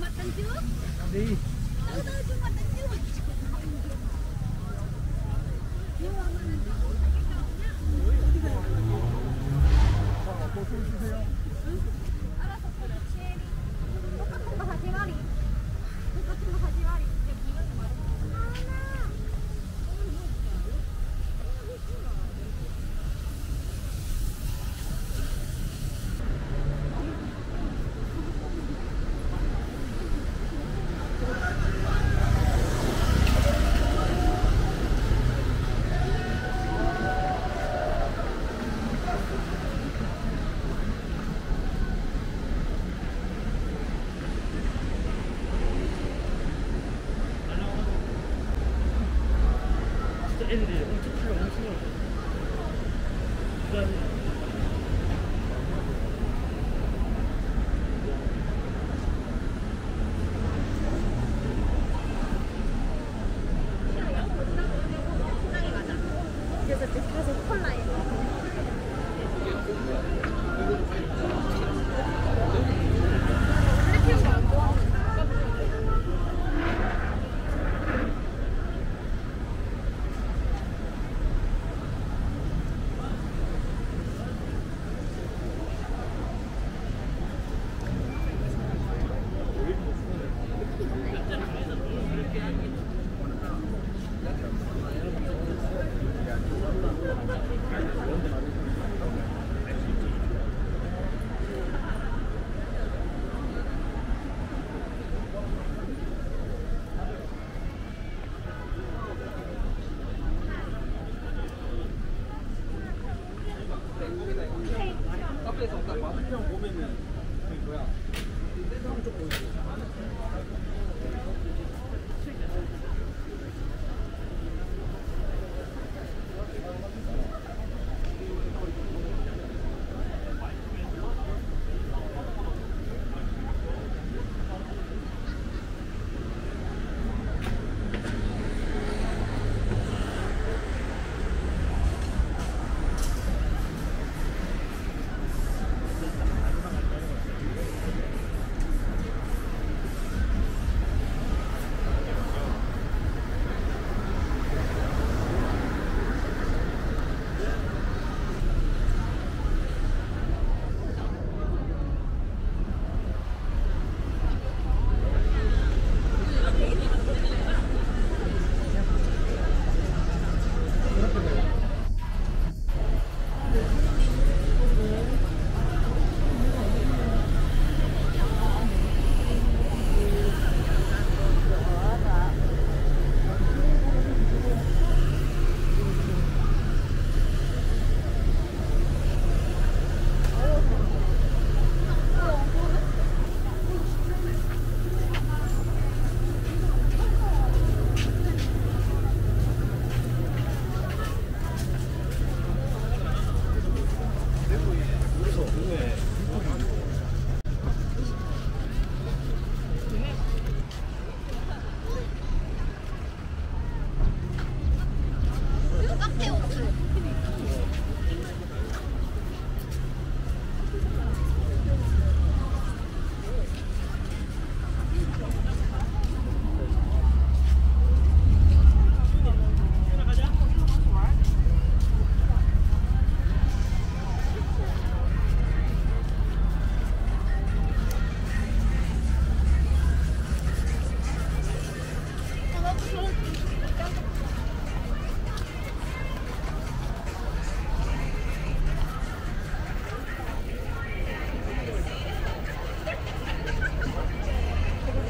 mặt đằng trước đi từ từ chú mặt đằng trước Thank you. 애들이 엄청 키가 엄청 많아.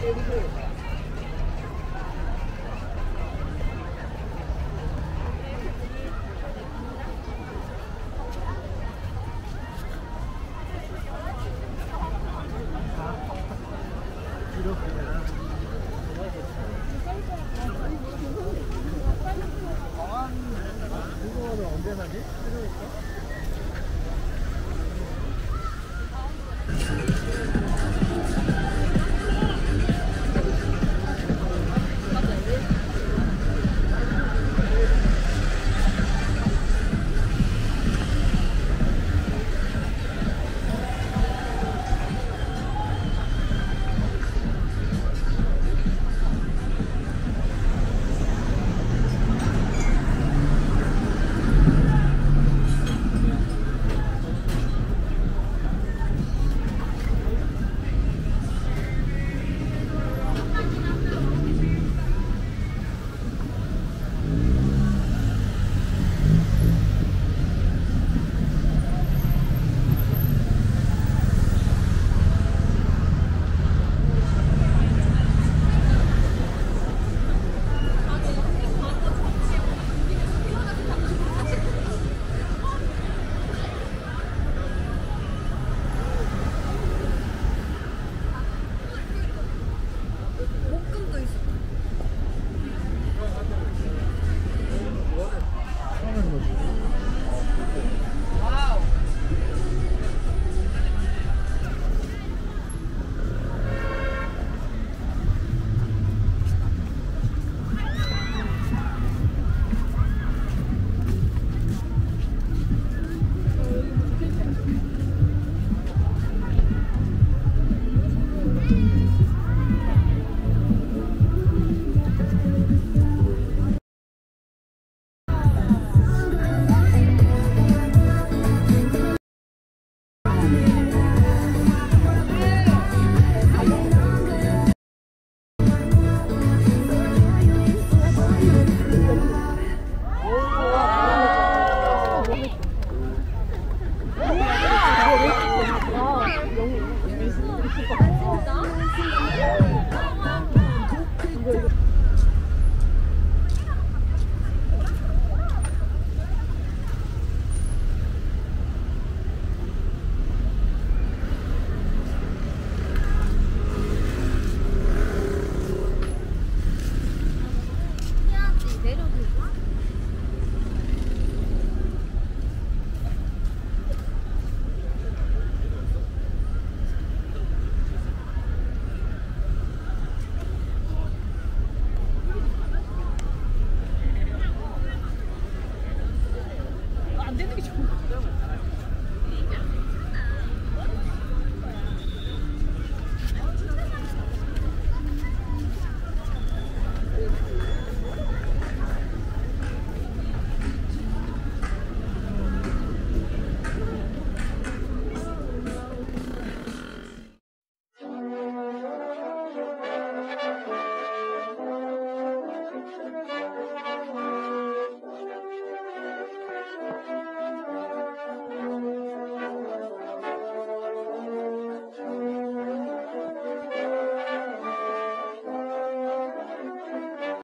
아, 언제 나지? 필요할까?